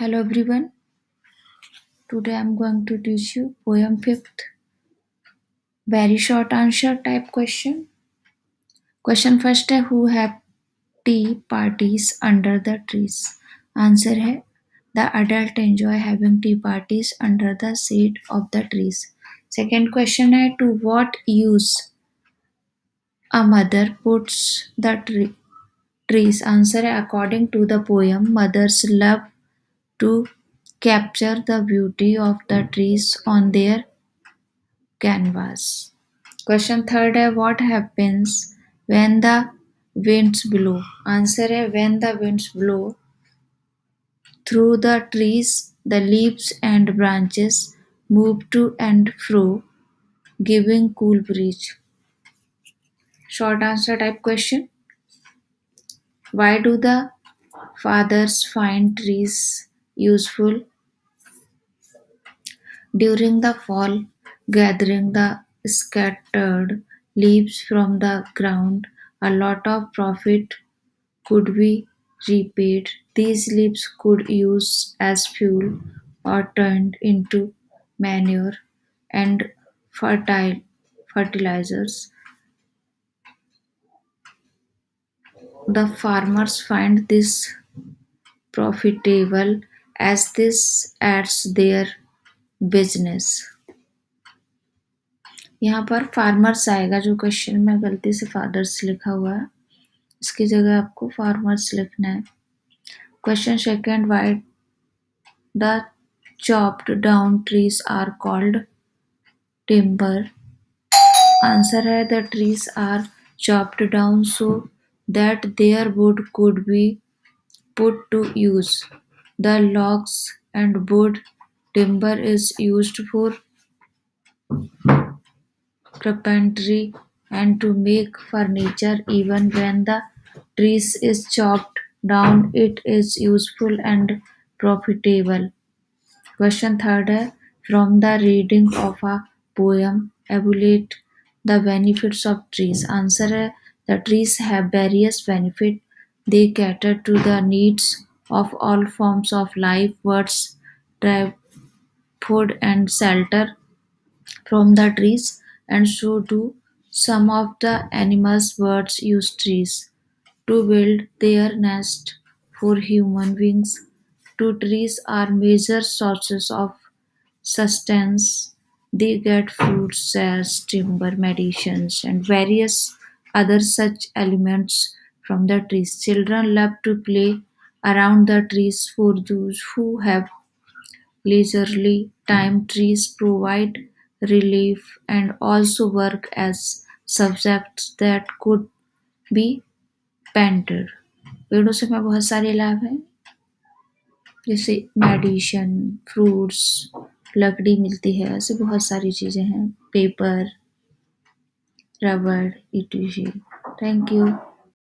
Hello everyone. Today I'm going to teach you poem fifth. Very short answer type question. Question first है who have tea parties under the trees? Answer है the adult enjoy having tea parties under the shade of the trees. Second question है to what use a mother puts the tree, trees? Answer है according to the poem mothers love to capture the beauty of the trees on their canvas. Question third है what happens when the winds blow? Answer when the winds blow through the trees the leaves and branches move to and fro giving cool breeze. Short answer type question. Why do the fathers find trees useful during the fall, gathering the scattered leaves from the ground, a lot of profit could be repaid. These leaves could use as fuel or turned into manure and fertile fertilizers. The farmers find this profitable as this adds their business यहाँ पर farmers आएगा जो question में गलती से fathers लिखा हुआ है इसकी जगह आपको farmers लिखना है question second why the chopped down trees are called timber answer है the trees are chopped down so that their wood could be put to use The logs and wood timber is used for carpentry and to make furniture even when the trees is chopped down it is useful and profitable. Question third from the reading of a poem evaluate the benefits of trees. Answer the trees have various benefits. They cater to the needs of all forms of life. Birds, food and shelter from the trees. And so do some of the animals birds use trees to build their nest for human beings. Two trees are major sources of sustenance. They get fruits as timber medicines and various other such elements from the trees. Children love to play around the trees for those who have leisurely time trees provide relief and also work as subjects that could be painted पेड़ों से हमें बहुत सारे लाभ हैं जैसे medicine fruits लकड़ी मिलती है ऐसे बहुत सारी चीज़ें हैं पेपर रबड़ ई थैंक यू